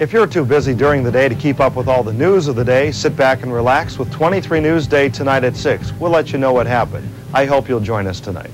If you're too busy during the day to keep up with all the news of the day, sit back and relax with 23 Newsday tonight at 6. We'll let you know what happened. I hope you'll join us tonight.